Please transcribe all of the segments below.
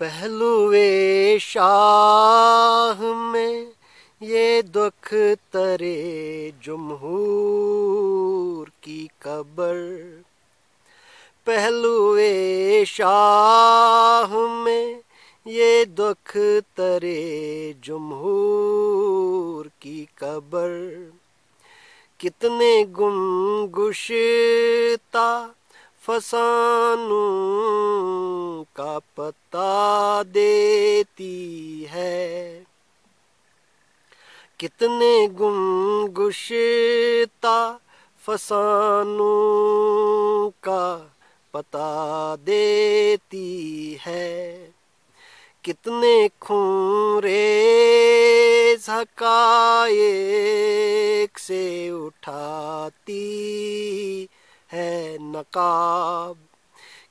پہلو شاہ میں یہ دکھ ترے جمہور کی قبر۔ پہلو شاہ میں یہ دکھ ترے جمہور کی قبر۔ کتنے گم گشتا فسانوں کا پتا دیتی ہے۔ کتنے گم گشتا فسانوں کا پتا دیتی ہے۔ کتنے خون ریز حقائق سے اٹھاتی ہے۔ نقاب۔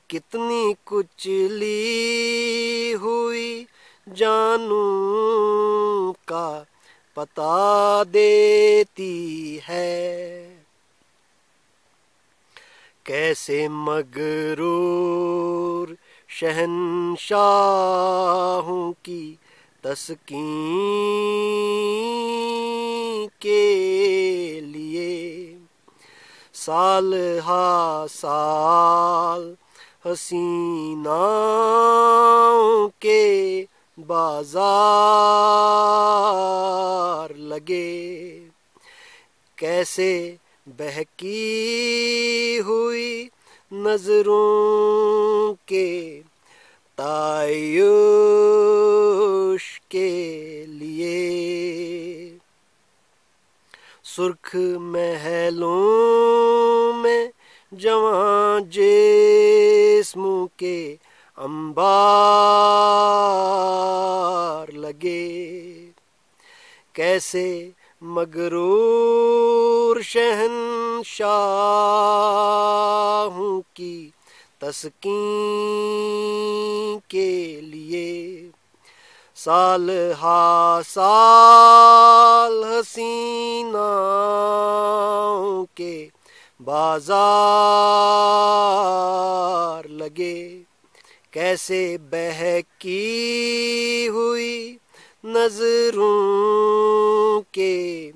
کتنی کچلی ہوئی جانوں کا پتا دیتی ہے۔ کیسے مغرور شہنشاہوں کی تسکین کے لیے سال ہا سال حسینہ کے بازار لگے۔ کیسے بہکی ہوئی نظروں کے تعیش کے لیے۔ سرخ محلوں میں جوان جسموں کے انبار لگے۔ کیسے مغرور شہنشاہوں کی تسکین کے لیے سال ہا سال حسینہ کے بازار لگے، کیسے بہکی ہوئی نظروں کے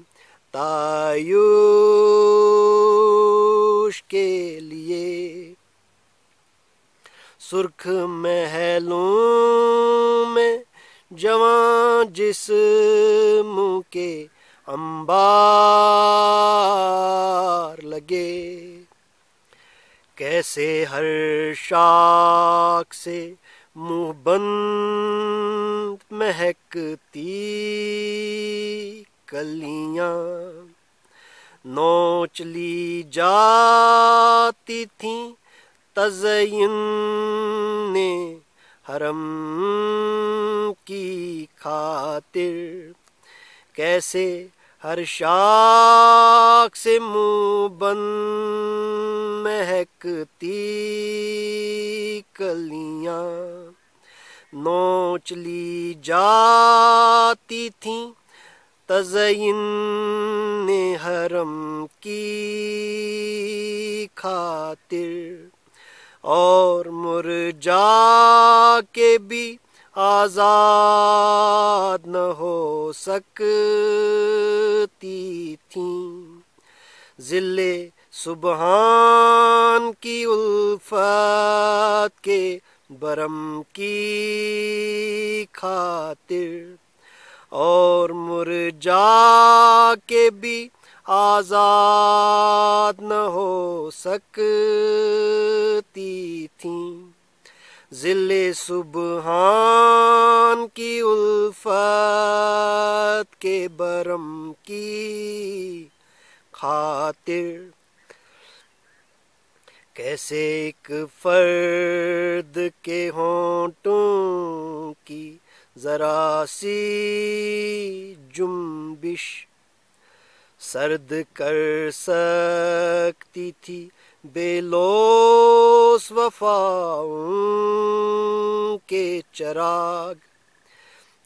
تعیش کے لیے۔ سرخ محلوں میں جوان جسم کے انبار لگے۔ کیسے ہر شاخ سے منہ بند مہکتی کلیاں۔ نوچ لی جاتی تھیں تزئین نے حرم کی خاطر۔ کیسے ہر شاخ سے منہ بند مہکتی کلیاں۔ نوچ لی جاتی تھیں تزئین نے حرم کی خاطر۔ اور مرجا کے بھی آزاد نہ ہو سکتی تھیں ذل سبحان کی الفت کے برم کی خاطر اور مرجا کے بھی آزاد نہ ہو سکتی تھیں ذل سبحان کی الفت کے برم کی خاطر۔ کیسے ایک فرد کے ہونٹوں کی ذرا سی جنبش سرد کر سکتی تھی، بے لوس وفاؤں کے چراغ۔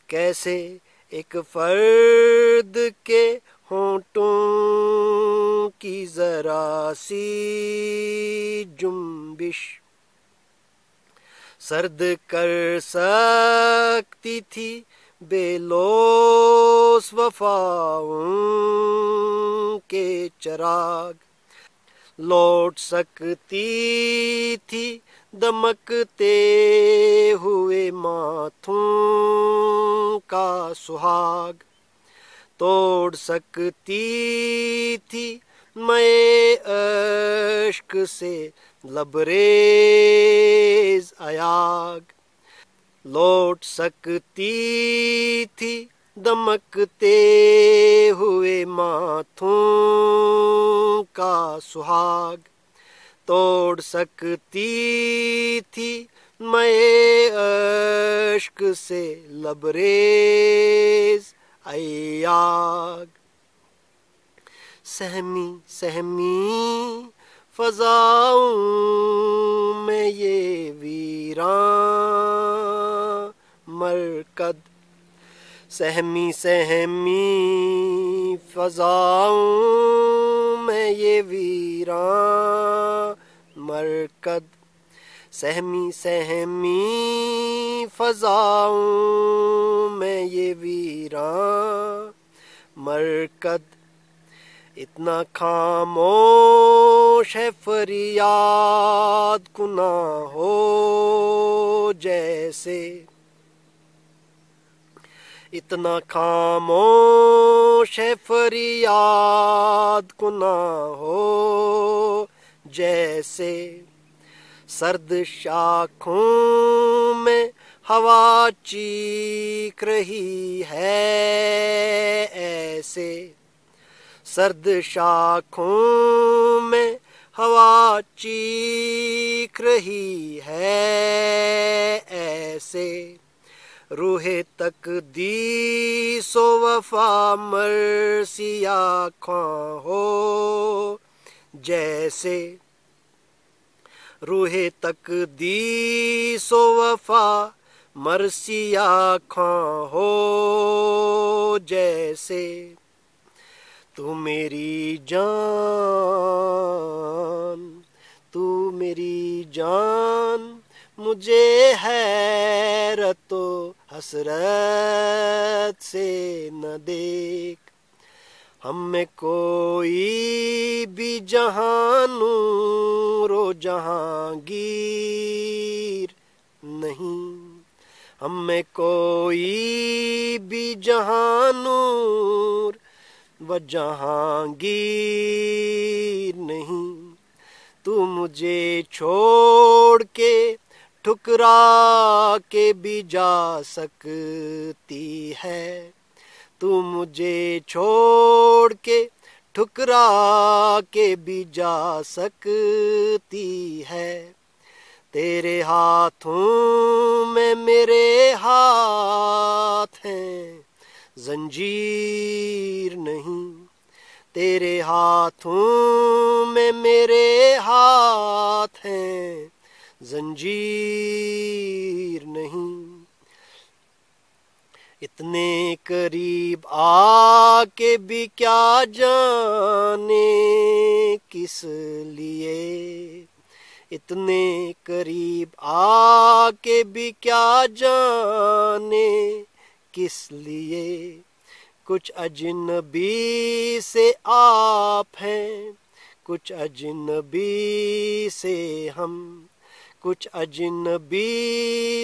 کیسے ایک فرد کے ہونٹوں کی ذرا سی جنبش۔ سرد کر سکتی تھی، بے لوس وفاؤں کے چراغ لوٹ سکتی تھی، دمکتے ہوئے ماتھوں کا سہاگ توڑ سکتی تھی۔ میں اشک سے لبریز ایاگ لوٹ سکتی تھی دمکتے ہوئے ماتھوں کا سہاگ توڑ سکتی تھی۔ میں اشک سے لبریز ایاگ۔ سہمی سہمی فضاؤں میں یہ ویران مرکد سہمی سہمی فضاؤں میں یہ ویران مرکد سہمی سہمی فضاؤں میں یہ ویران مرکد اتنا خاموش ہے فریاد کنا ہو جیسے اتنا خاموش ہے فریاد کنا ہو جیسے سرد شاخوں میں ہوا چیک رہی ہے ایسے سرد شاخوں میں ہوا چیک رہی ہے ایسے روح تک دی سو وفا مرسی آنکھاں ہو۔ جیسے روح تک دی سو وفا مرسی آنکھاں ہو۔ جیسے تو میری جان، تو میری جان، مجھے حیرت و حسرت سے نہ دیکھ۔ ہم میں کوئی بھی جہانور و جہانگیر نہیں۔ ہم میں کوئی بھی جہانور و جہانگیر نہیں۔ تو مجھے چھوڑ کے ٹھکرا کے بھی جا سکتی ہے۔ تو مجھے چھوڑ کے ٹھکرا کے بھی جا سکتی ہے۔ تیرے ہاتھوں میں میرے ہاتھ ہیں، زنجیر نہیں۔ تیرے ہاتھوں میں میرے ہاتھ ہیں زنجیر نہیں۔ اتنے قریب آ کے بھی کیا جانے؟ کس لیے؟ اتنے قریب آ کے بھی کیا جانے؟ کس لیے؟ کچھ اجنبی سے آپ ہیں، کچھ اجنبی سے ہم۔ کچھ اجنبی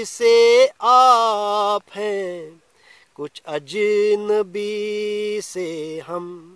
سے آپ ہیں کچھ اجنبی سے ہم